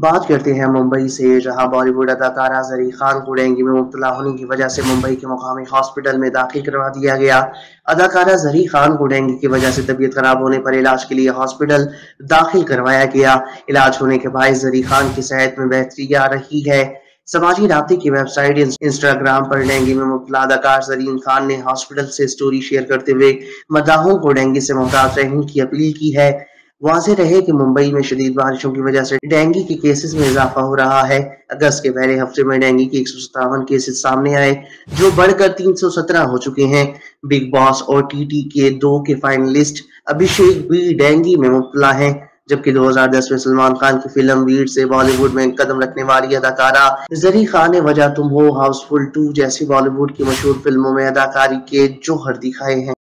बात करते हैं मुंबई से, जहाँ बॉलीवुड अदाकारा जरी खान को डेंगू में मुबतला होने की वजह से मुंबई के मुकामी हॉस्पिटल में दाखिल करवा दिया गया। अदाकारा जरी खान को डेंगू की वजह से तबीयत खराब होने पर इलाज के लिए हॉस्पिटल दाखिल करवाया गया। इलाज होने के बाद जरी खान की सेहत में बेहतरी आ रही है। समाजी रबते की वेबसाइट इंस्टाग्राम पर डेंगू में मुबतला अदाकार जरीन खान ने हॉस्पिटल से स्टोरी शेयर करते हुए मदाहों को डेंगू से मुहताज रहने की अपील की है। वाजे रहे कि मुंबई में शदीद बारिशों की वजह से डेंगू के केसेस में इजाफा हो रहा है। अगस्त के पहले हफ़्ते में डेंगू के एक सौ सत्तावन केसेस सामने आए, जो बढ़कर तीन सौ सत्रह हो चुके हैं। बिग बॉस और टीटी के दो के फाइनलिस्ट अभिषेक भी डेंगू में मुबतला है, जबकि 2010 में सलमान खान की फ़िल्म वीर से बॉलीवुड में कदम रखने वाली अदाकारा जरी खान ने वजह तुम हो हाउसफुल टू जैसी बॉलीवुड की मशहूर फ़िल्मों में अदाकारी के जोहर दिखाए हैं।